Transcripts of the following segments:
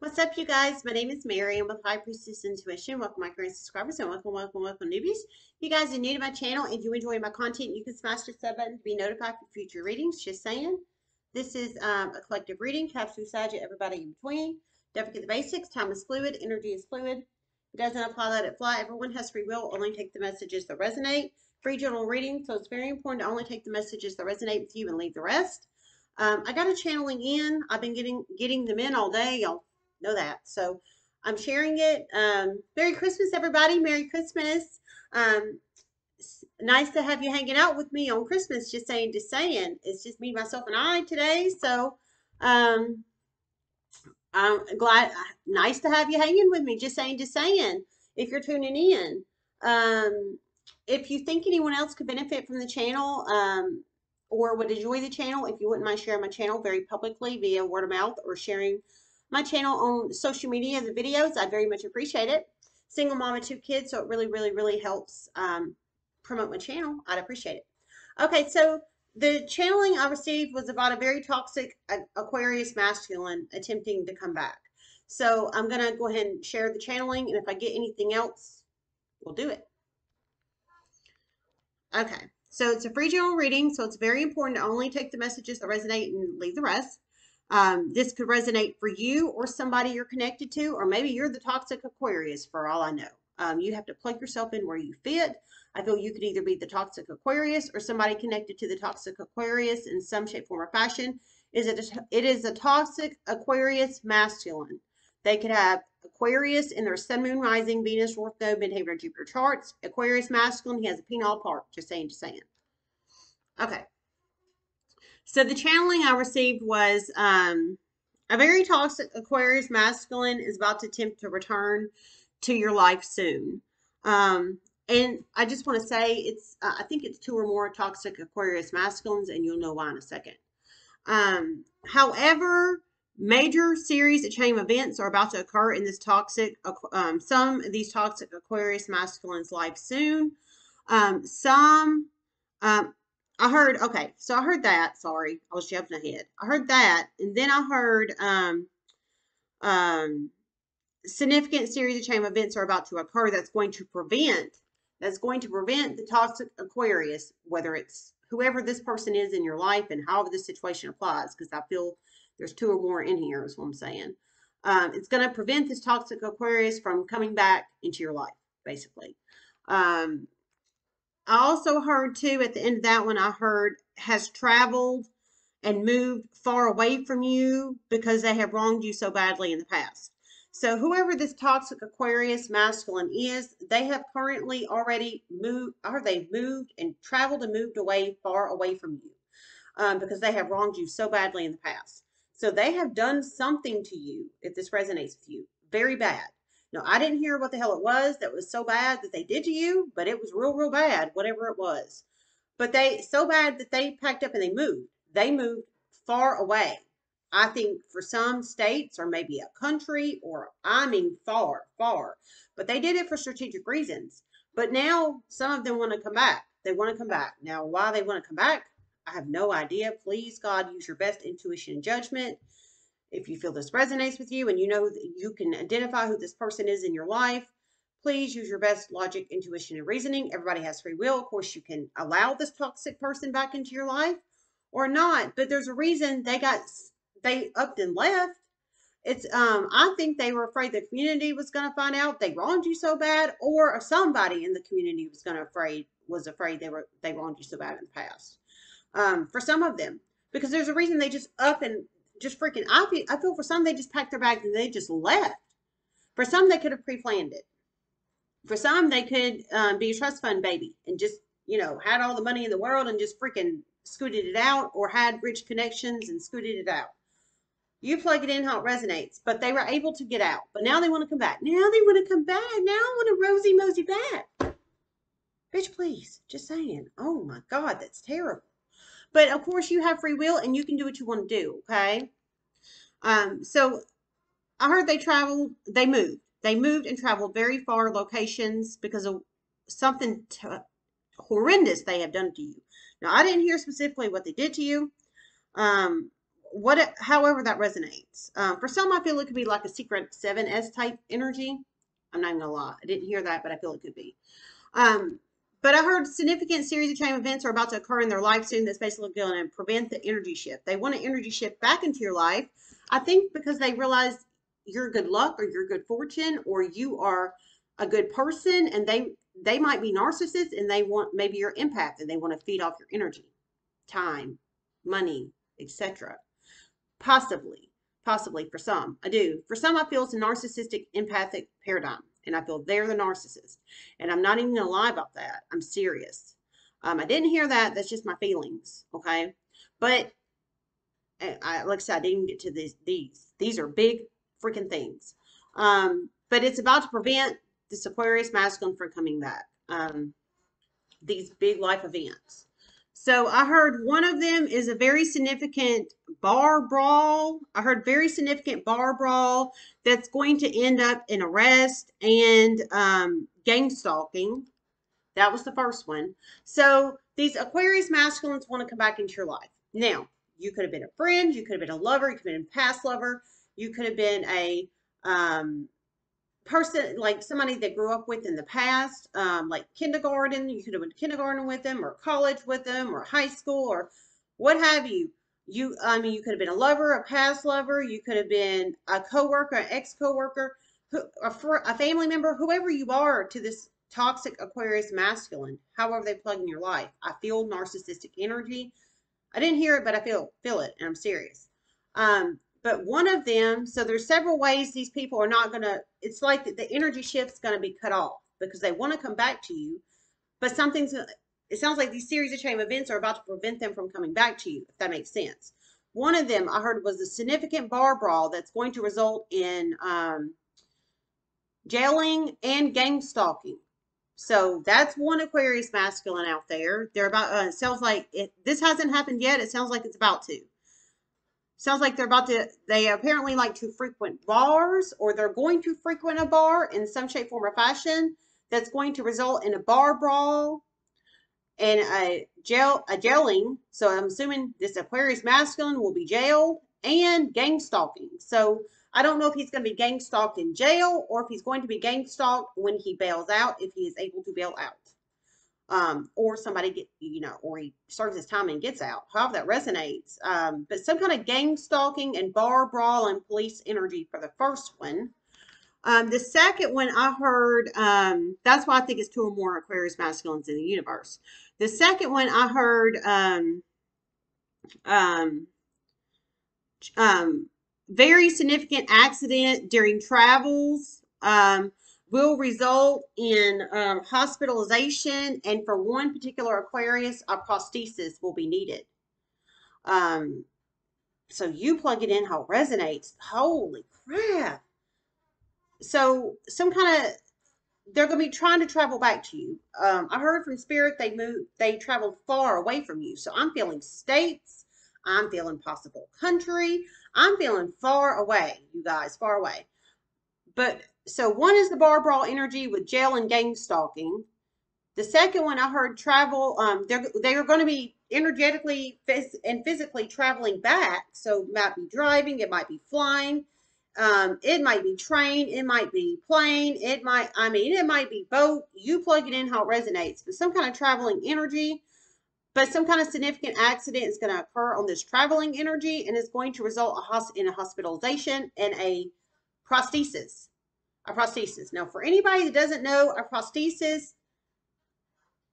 What's up, you guys? My name is Mary. I'm with High Priestess Intuition. Welcome, my current subscribers, and welcome, welcome, welcome, newbies. If you guys are new to my channel and you enjoy my content, you can smash the sub button to be notified for future readings. Just saying. This is um, a collective reading. Capsule Sagitt, everybody in between. Don't forget the basics. Time is fluid. Energy is fluid. It doesn't apply, let it fly. Everyone has free will. Only take the messages that resonate. Free general reading, so it's very important to only take the messages that resonate with you and leave the rest. Um, I got a channeling in. I've been getting getting them in all day. Y'all know that. So I'm sharing it. Um, Merry Christmas, everybody. Merry Christmas. Um, nice to have you hanging out with me on Christmas. Just saying, just saying. It's just me, myself, and I today. So um, I'm glad. Nice to have you hanging with me. Just saying, just saying. If you're tuning in. Um, if you think anyone else could benefit from the channel, um, or would enjoy the channel, if you wouldn't mind sharing my channel very publicly via word of mouth or sharing my channel on social media, the videos, I very much appreciate it. Single mom of two kids, so it really, really, really helps um, promote my channel. I'd appreciate it. Okay, so the channeling I received was about a very toxic Aquarius masculine attempting to come back. So I'm going to go ahead and share the channeling, and if I get anything else, we'll do it. Okay, so it's a free general reading, so it's very important to only take the messages that resonate and leave the rest. Um, this could resonate for you or somebody you're connected to, or maybe you're the toxic Aquarius for all I know. Um, you have to plug yourself in where you fit. I feel you could either be the toxic Aquarius or somebody connected to the toxic Aquarius in some shape, form, or fashion. Is it? A, it is a toxic Aquarius masculine. They could have Aquarius in their Sun, Moon, Rising, Venus, North Node, Midheaven, Jupiter charts. Aquarius masculine. He has a penile part. Just saying. Just saying. Okay. So the channeling I received was um, a very toxic Aquarius masculine is about to attempt to return to your life soon. Um, and I just want to say it's, uh, I think it's two or more toxic Aquarius masculines, and you'll know why in a second. Um, however, major series of chain events are about to occur in this toxic, um, some of these toxic Aquarius masculines' life soon. Um, some, um, I heard, okay, so I heard that. Sorry, I was jumping ahead. I heard that. And then I heard um, um, significant series of chain events are about to occur that's going to prevent, that's going to prevent the toxic Aquarius, whether it's whoever this person is in your life and however this situation applies, because I feel there's two or more in here is what I'm saying. Um, it's going to prevent this toxic Aquarius from coming back into your life, basically. Um, I also heard too at the end of that one, I heard has traveled and moved far away from you because they have wronged you so badly in the past. So whoever this toxic Aquarius masculine is, they have currently already moved, or they've moved and traveled and moved away far away from you um, because they have wronged you so badly in the past. So they have done something to you, if this resonates with you, very bad. No, I didn't hear what the hell it was that was so bad that they did to you, but it was real, real bad, whatever it was. But they, so bad that they packed up and they moved. They moved far away. I think for some states or maybe a country or I mean far, far. But they did it for strategic reasons. But now some of them want to come back. They want to come back. Now, why they want to come back, I have no idea. Please, God, use your best intuition and judgment. If you feel this resonates with you and you know that you can identify who this person is in your life, please use your best logic, intuition, and reasoning. Everybody has free will. Of course, you can allow this toxic person back into your life or not, but there's a reason they got they upped and left. It's um I think they were afraid the community was going to find out they wronged you so bad, or somebody in the community was going to afraid was afraid they were they wronged you so bad in the past. Um, for some of them, because there's a reason they just up and just freaking, I feel, I feel for some, they just packed their bags and they just left. For some, they could have pre-planned it. For some, they could um, be a trust fund baby and just, you know, had all the money in the world and just freaking scooted it out or had rich connections and scooted it out. You plug it in how it resonates, but they were able to get out. But now they want to come back. Now they want to come back. Now I want a rosy mosey back. Bitch, please. Just saying. Oh my God, that's terrible. But of course, you have free will and you can do what you want to do. Okay. Um, so I heard they traveled, they moved. They moved and traveled very far locations because of something horrendous they have done to you. Now, I didn't hear specifically what they did to you, um, what, however that resonates. Um, for some, I feel it could be like a secret 7S type energy. I'm not even gonna lie. I didn't hear that, but I feel it could be. Um, but I heard significant series of chain events are about to occur in their life soon that's basically going to prevent the energy shift. They want an energy shift back into your life. I think because they realize you're good luck or you're good fortune or you are a good person and they they might be narcissists and they want maybe your impact and they want to feed off your energy, time, money, etc. Possibly, possibly for some, I do. For some, I feel it's a narcissistic empathic paradigm and I feel they're the narcissist. And I'm not even gonna lie about that. I'm serious. Um, I didn't hear that. That's just my feelings. Okay. But eh, I, like I said, I didn't get to these. These these are big freaking things. Um, but it's about to prevent this Aquarius masculine from coming back. Um, these big life events. So I heard one of them is a very significant bar brawl. I heard very significant bar brawl that's going to end up in arrest and um, gang stalking. That was the first one. So these Aquarius masculines want to come back into your life. Now, you could have been a friend, you could have been a lover, you could have been a past lover, you could have been a um, person like somebody that grew up with in the past, um, like kindergarten, you could have been kindergarten with them or college with them or high school or what have you. You, I mean, you could have been a lover, a past lover, you could have been a coworker, an ex-coworker, a, a family member, whoever you are to this toxic Aquarius masculine, however they plug in your life. I feel narcissistic energy. I didn't hear it, but I feel feel it, and I'm serious. Um, but one of them, so there's several ways these people are not going to, it's like the, energy shift's going to be cut off because they want to come back to you, but something's, it sounds like these series of chain events are about to prevent them from coming back to you, if that makes sense. One of them I heard was a significant bar brawl that's going to result in um, jailing and gang stalking. So that's one Aquarius masculine out there. They're about, uh, it sounds like it, this hasn't happened yet. It sounds like it's about to. Sounds like they're about to, they apparently like to frequent bars or they're going to frequent a bar in some shape, form, or fashion that's going to result in a bar brawl and a jail, a jailing. So I'm assuming this Aquarius masculine will be jailed and gang stalking. So I don't know if he's going to be gang stalked in jail or if he's going to be gang stalked when he bails out, if he is able to bail out um, or somebody get you know, or he serves his time and gets out. However that resonates. Um, but some kind of gang stalking and bar brawl and police energy for the first one. Um, the second one I heard, um, that's why I think it's two or more Aquarius masculines in the universe. The second one I heard, um, um, um, very significant accident during travels. Um, will result in um, hospitalization, and for one particular Aquarius, a prosthesis will be needed. Um, so you plug it in how it resonates. Holy crap. So some kind of they're going to be trying to travel back to you. Um, I heard from spirit they moved, they traveled far away from you. So I'm feeling states. I'm feeling possible country. I'm feeling far away, you guys, far away. But so one is the bar brawl energy with jail and gang stalking. The second one I heard travel, um, they're, they are going to be energetically phys and physically traveling back. So it might be driving, it might be flying, um, it might be train, it might be plane, it might, I mean, it might be boat. You plug it in how it resonates, but some kind of traveling energy, but some kind of significant accident is going to occur on this traveling energy and it's going to result in a hospitalization and a prosthesis a prosthesis. Now, for anybody that doesn't know, a prosthesis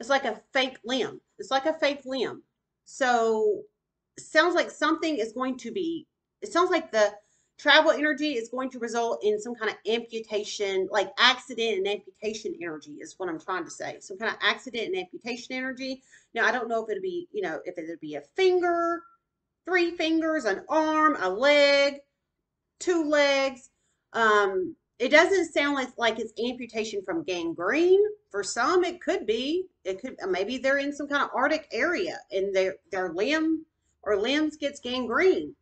is like a fake limb. It's like a fake limb. So, sounds like something is going to be, it sounds like the travel energy is going to result in some kind of amputation, like accident and amputation energy is what I'm trying to say. Some kind of accident and amputation energy. Now, I don't know if it'd be, you know, if it'd be a finger, three fingers, an arm, a leg, two legs. Um, it doesn't sound like, like it's amputation from gangrene. For some, it could be. It could maybe they're in some kind of Arctic area and their their limb or limbs gets gangrene,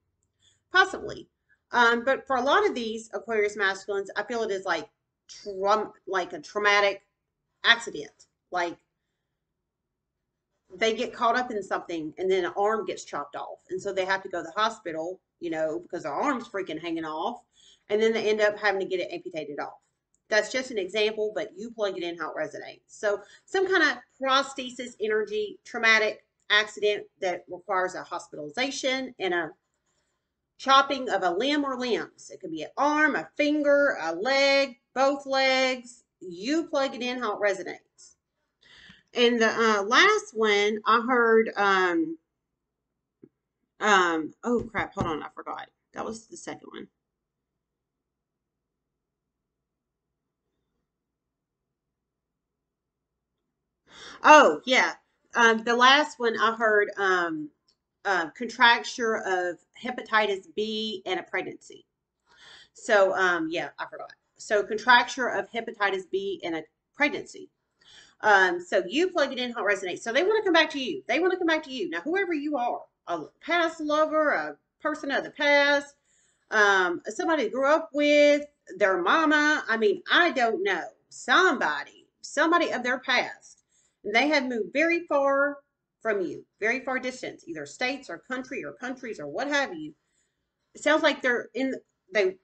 possibly. Um, but for a lot of these Aquarius masculines, I feel it is like traum like a traumatic accident, like they get caught up in something and then an arm gets chopped off. And so they have to go to the hospital, you know, because their arm's freaking hanging off. And then they end up having to get it amputated off. That's just an example, but you plug it in how it resonates. So some kind of prosthesis energy, traumatic accident that requires a hospitalization and a chopping of a limb or limbs. It could be an arm, a finger, a leg, both legs. You plug it in how it resonates. And the uh, last one, I heard, um, um, oh crap, hold on, I forgot. That was the second one. Oh, yeah. Um, the last one I heard, um, uh, contracture of hepatitis B and a pregnancy. So, um, yeah, I forgot. So, contracture of hepatitis B and a pregnancy. Um, so you plug it in how it resonates. So they want to come back to you. They want to come back to you. Now, whoever you are, a past lover, a person of the past, um, somebody grew up with, their mama. I mean, I don't know. Somebody, somebody of their past. And they have moved very far from you, very far distance, either states or country or countries or what have you. It sounds like they're in, they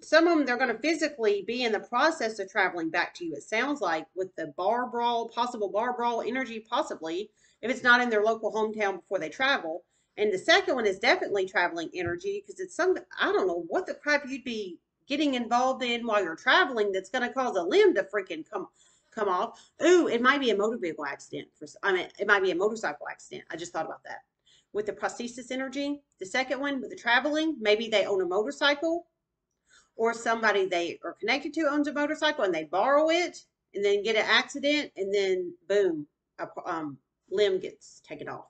some of them they're going to physically be in the process of traveling back to you. It sounds like with the bar brawl, possible bar brawl energy, possibly if it's not in their local hometown before they travel. And the second one is definitely traveling energy because it's some I don't know what the crap you'd be getting involved in while you're traveling that's going to cause a limb to freaking come come off. Ooh, it might be a motor vehicle accident. For I mean, it might be a motorcycle accident. I just thought about that. With the prosthesis energy, the second one with the traveling, maybe they own a motorcycle or somebody they are connected to owns a motorcycle and they borrow it and then get an accident and then boom, a um, limb gets taken off.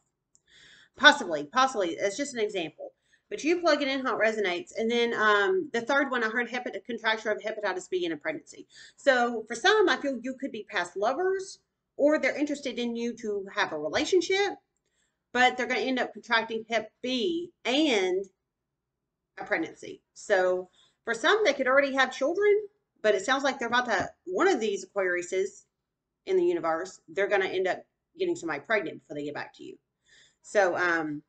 Possibly, possibly. It's just an example. But you plug it in how it resonates. And then um, the third one, I heard hepat- contracture of hepatitis B in a pregnancy. So for some, I feel you could be past lovers or they're interested in you to have a relationship, but they're going to end up contracting Hep B and a pregnancy. So for some, they could already have children, but it sounds like they're about to, one of these Aquariuses in the universe, they're going to end up getting somebody pregnant before they get back to you. So, um,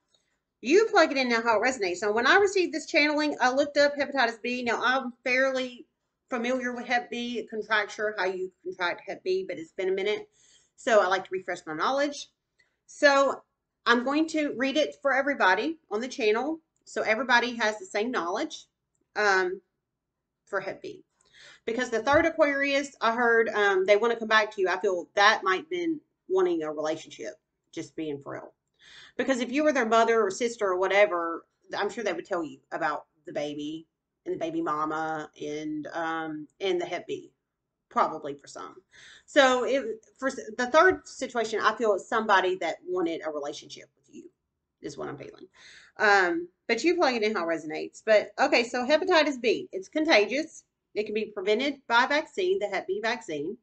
you plug it in now how it resonates. So when I received this channeling, I looked up hepatitis B. Now I'm fairly familiar with Hep B, contracture, how you contract Hep B, but it's been a minute. So I like to refresh my knowledge. So I'm going to read it for everybody on the channel. So everybody has the same knowledge um, for Hep B. Because the third Aquarius, I heard um, they want to come back to you. I feel that might have been wanting a relationship, just being for real. Because if you were their mother or sister or whatever, I'm sure they would tell you about the baby and the baby mama and um, and the Hep B, probably for some. So it for the third situation, I feel it's somebody that wanted a relationship with you, is what I'm feeling. Um, but you plug it in how it resonates. But okay, so hepatitis B, it's contagious. It can be prevented by vaccine, the Hep B vaccine,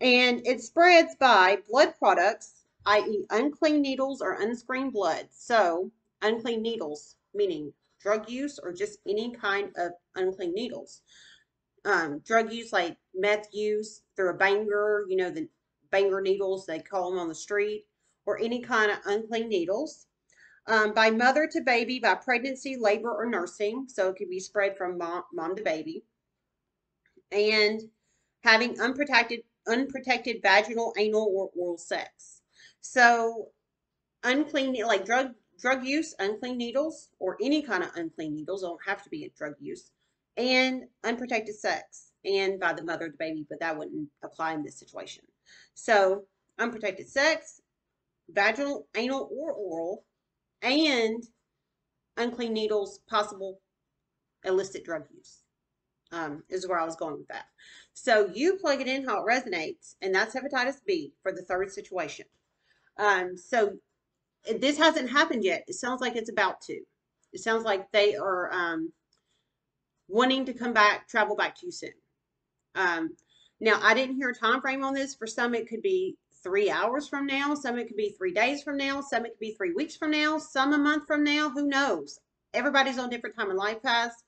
and it spreads by blood products i.e., unclean needles or unscreened blood. So, unclean needles, meaning drug use or just any kind of unclean needles. Um, drug use, like meth use through a banger, you know, the banger needles, they call them on the street, or any kind of unclean needles. Um, by mother to baby, by pregnancy, labor, or nursing. So it can be spread from mom, mom to baby. And having unprotected, unprotected vaginal, anal, or oral sex. So unclean, like drug drug use, unclean needles, or any kind of unclean needles don't have to be a drug use, and unprotected sex, and by the mother of the baby, but that wouldn't apply in this situation. So unprotected sex, vaginal, anal, or oral, and unclean needles, possible illicit drug use. Um, is where I was going with that. So you plug it in how it resonates, and that's hepatitis B for the third situation. Um, so this hasn't happened yet. It sounds like it's about to. It sounds like they are um, wanting to come back, travel back to you soon. Um, now, I didn't hear a time frame on this. For some, it could be three hours from now. Some, it could be three days from now. Some, it could be three weeks from now. Some, a month from now. Who knows? Everybody's on different time in life paths.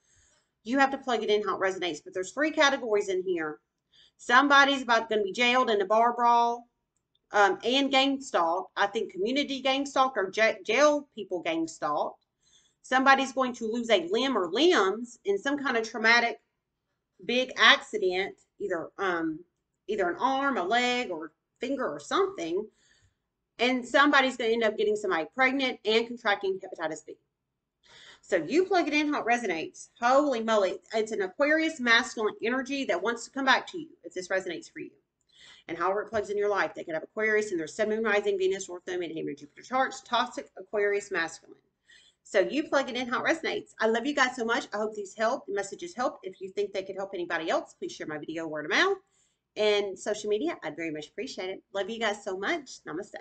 You have to plug it in how it resonates. But there's three categories in here. Somebody's about going to be jailed in a bar brawl um, and gang stalked. I think community gang stalked or jail people gang stalked. Somebody's going to lose a limb or limbs in some kind of traumatic big accident, either um, either an arm, a leg, or finger or something, and somebody's going to end up getting somebody pregnant and contracting hepatitis B. So you plug it in how it resonates. Holy moly. It's an Aquarius masculine energy that wants to come back to you if this resonates for you. And however it plugs in your life, they could have Aquarius in their sun, moon, rising, Venus, North Node, and Hebrew Jupiter charts, toxic Aquarius masculine. So you plug it in how it resonates. I love you guys so much. I hope these help, messages help. If you think they could help anybody else, please share my video word of mouth and social media. I'd very much appreciate it. Love you guys so much. Namaste.